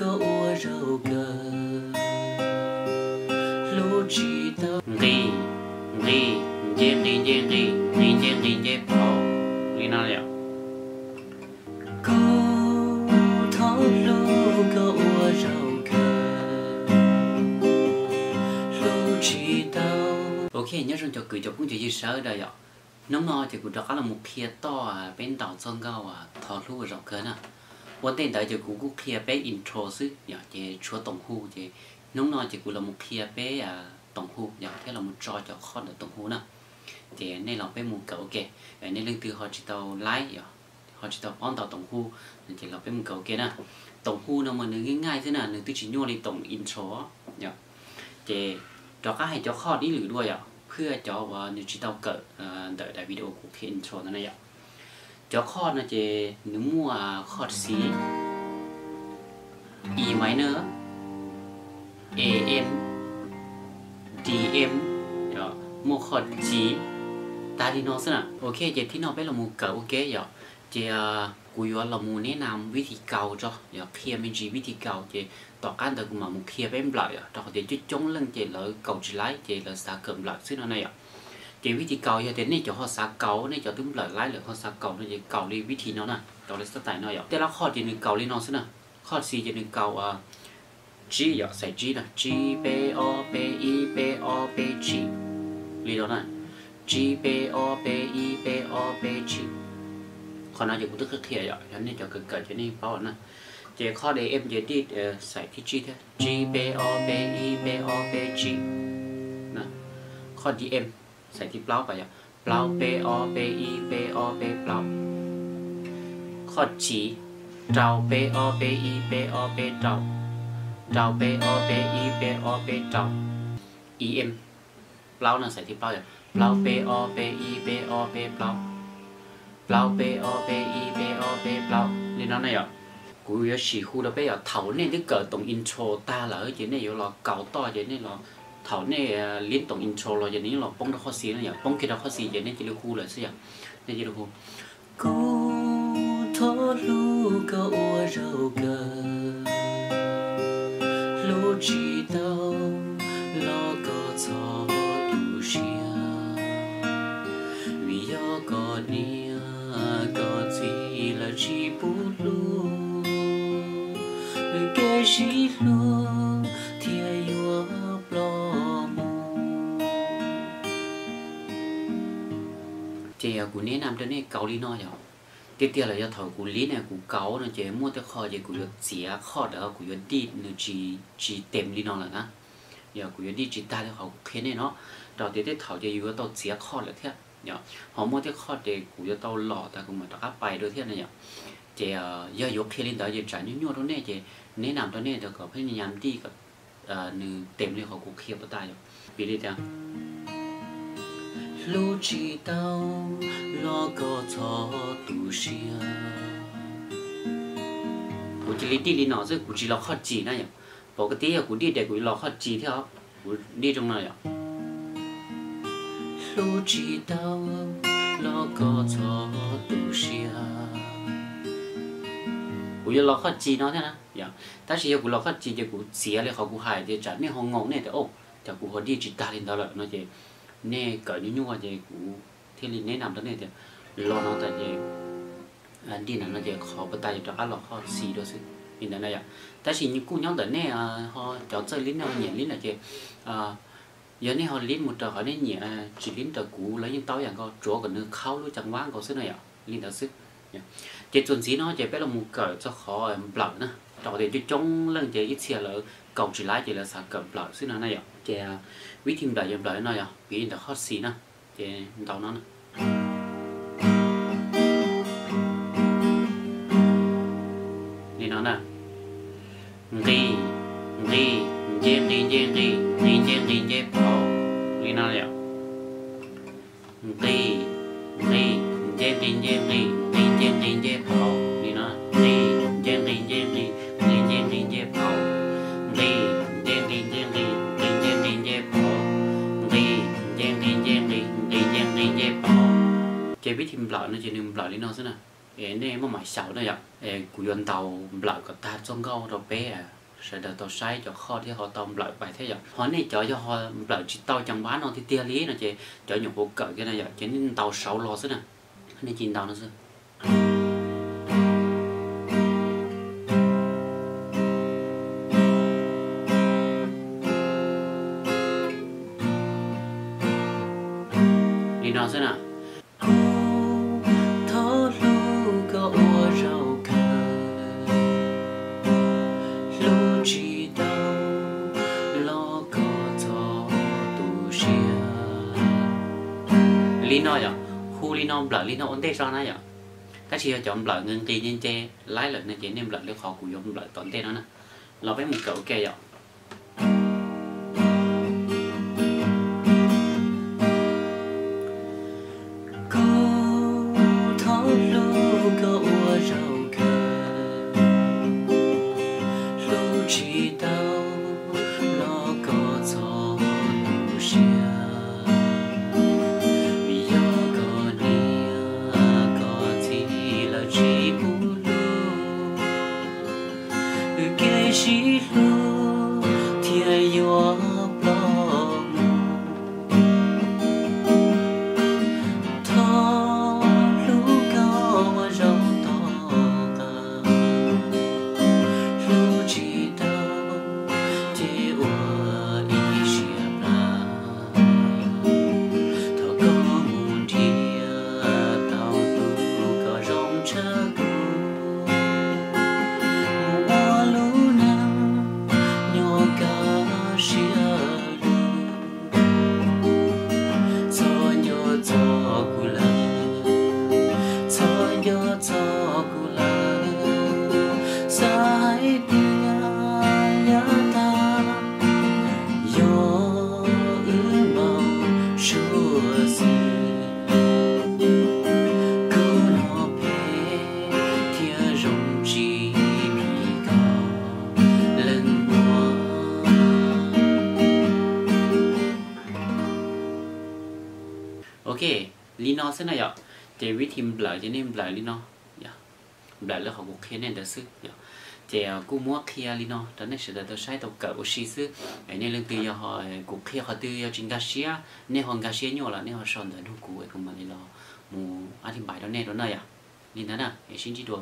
có rau cờ chỉ tao đi đi đi dê đi đi dê đi bỏ đi nào liệu cô thó rau cờ chỉ tao ok nhớ rằng cho cười cho cũng chỉ gì sợ đây ạ nóng nọ thì cũng đó là một kia to à bên đầu sông cao à thọ lu rồi cơ nè vấn đề đấy thì cũng cũng kia bé intro chứ giờ thì chúa tổng hu thì nóng nọ thì cũng là một kia bé à tổng hu giờ thế là một trò cho khó được tổng hu nè thì nên là bé một cậu ok nên lương từ họ chỉ tàu lái giờ họ chỉ tàu bón tàu tổng hu thì là bé một cậu ok nè tổng hu nó màนึกง่ายๆthế nàoนึกtừ chỉ nhua đi tổng intro giờ thì cho các hay cho khó đi lử đuôi ạ เพื่อจอว่านิจิตอลเกิดเดอะวิดีโอกูเขียนโชว์นั่นแหละจอข้อนะเจนึมัวข้อสี E minor A M D M เดี๋ยวมัวข้อ G ตาดีนอสนะโอเคเจที่นอไปเรามูเก่าโอเคเดี๋ยวเจกูยว่าเรามูแนะ cho khó nó chè nếu mua khó xí. E minor A M D M đó mua khó G ta đi nó xem nào ok, chè thì nó bé là mua cỡ, ok giờ chè ờ, cú yo là mua nè nam cho. Giờ kia mình chỉ vị thị cầu chè tỏ được mà mua kia em lại rồi dạ. đó chè chút chống lưng chè lỡ cầu chỉ lái, chè lỡ xa cầm lại này rồi chỉ với chỉ cầu cho đến này cho họ xá cầu này cho tương lợi lái lượng họ xá cầu này chỉ cầu đi vị trí nó nè cầu lên sát nó vậy. Tiếp là khó chỉ nên cầu lên nó xí nè, khó xí chỉ nên cầu à, G vậy, sai G nè, G B O B E B O B G, lý đó nè, G B O B E B O B G. Còn nó chỉ cũng tức khắc thiệt vậy, nên cho cực cỡ cho nên bảo nè. Chỉ khó để em dễ đi sai cái G thế, G B O B E B O B G, nè, khó đi em หนึ่งเก่าอ่ะ G อ่ะใส่ G นะ G B O B E B O B G ลีđó này G B O B E B O B G ข้อนั้นจะกูต้องเคลียร์อ่ะฉันนี่จะเกิดเกิดจะนี่เป้านะ chế khó để em chế đi sai thì chi thế G B O B E B O B G nè khó đi em sai thì plau vậy plau B O B E B O B plau khó chỉ trào B O B E B O B trào trào B O B E B O B trào E em plau là sai thì plau vậy plau B O B E B O B plau plau B O B E B O B plau lên nó này ạ cú yếu xì khu đó bây giờ thầu nên cái cỡ tổng intro ta là ở trên này yếu là cầu to trên này là thảo này liên tổng intro rồi giờ này là bông đó khó xí này bông kia đó khó xí, giờ này chỉ được khu là sao này chỉ được khu. Cô thó lu có ua rau cờ lu chỉ đâu lo có cho tu xia. Vì do có nia, có gì là chỉ bút lu chị à cú nè nằm trên này cầu đi nói rồi tiếp theo là do thầu cú lý này cú cầu nó chị mua tới kho chị cú được xỉa kho đó cú được đi nó chỉ chỉ tìm đi nó là nè giờ cú đi chỉ ta họ khi này nó. Đầu tiên tới thầu chị yêu tao xỉa kho là thế. Nhở họ mua tới kho thì cú yêu tao lọ ta cũng mà tao áp bài đôi thế này nhở chị giờ yêu khi lên đó chị trả những nhua đó nè chị nè nằm đó nè được có phải nhắm đi cả nữ tìm đi họ cú kia bắt tay rồi vì đi theo lu chỉ tao lo có cho tu xia cụ chỉ lý đi lý nó rồi cụ chỉ lo khó chỉ này bỏ cái tí cụ đi để cụ lo khó chỉ theo cụ đi trong này lu chỉ tao lo có cho tu xia cụ lo khó chỉ nó thế nào dạ. Ta chỉ cụ lo khó chỉ thì cụ xía lại họ cụ hại thì chả nên họ ngọng này thì ô thì cụ họ đi chỉ ta lên đó là nó chỉ nè, cởi như nhung gì cũng thế thì nè nằm đó nè thì lo nó tại gì anh à, đi nằm nó gì khó bắt tay cho anh lo khó, xì đó chứ mình là này à Ta vì những cô nhóm đó nè à, họ chọn chơi lính nào, nhảy lính là gì à giờ nè họ lính một trò, họ nên nhẹ à, chỉ lính trò cũ, lấy những tao dạng có chỗ còn nước, khâu luôn, chẳng quán, có sức này à lính đó sức dạ. chỉ chuẩn gì nó chỉ biết là một cởi cho khó em nữa trò thì chỉ chống lần chỉ ít xìa là cầu chỉ lái chỉ là sạc cầm lợn sức nào này à chế ví thiên đại dòng đại nó à ví thiên hot xí nè chế đầu nó nè đi nó nè đi đi đi đi đi đi đi đi đi đi pro đi nó nè đi đi đi đi đi đi đi đi đi pro về biết thì lợn nó chỉ nên lợn đi nó thế nào? Em nên mà mãi sáu này ạ em của tàu lợn có ta trong gâu rồi bé à, sẽ đợi tàu sai cho kho thì họ tàu lợn bài thế rồi họ này chở cho họ lợn chỉ tàu chẳng bán nó thì tia lý là chị, chở nhiều bộ cỡ cái này rồi chỉ nên tàu sáu lo thế nào? Nên chín tàu nó xưa đi nó thế nào? Nó vậy khu lý nó bợ lý nó ổn định sao nó vậy cái gì chọn bợ ngân kỳ nhân chê, lái lợi nên chế nên bợ lấy khó của dùng bợ tổn tên nó nè. Nó với một cậu kê vậy 沟头 cái lý nó sẽ này vậy chỉ viết thêm bợ cho nên bợ lý nó dạ, dạ. À, à, là họ cũng khen nên được sức thì chỉ cú mua kia lý nó đó nên sẽ là tôi sai tàu cỡ của sĩ sư nên lương từ họ cũng kia họ từ chính gà xía nên họ gà xía nhiều là nên họ son được đủ cú ấy cũng mà lý nó mu ăn à, thì bài đó nên đó này à nên đó nào xin chỉ đồ